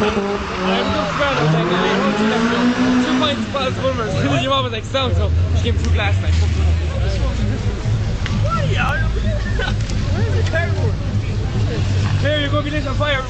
I was up around, I was like, I don't do. Two pints of bottles Bulmer. As soon as your mom was like, sound, so she gave me two glasses Like, what are you? Where's the cardboard? Here, you're going to be lit on fire.